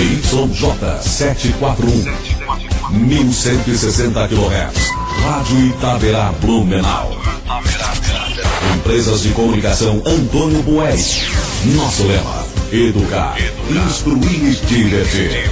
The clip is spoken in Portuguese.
ZYJ 741. 1160 kHz. Rádio Itaberá Blumenau. Empresas de comunicação Antônio Bueri. Nosso lema: educar, instruir e divertir.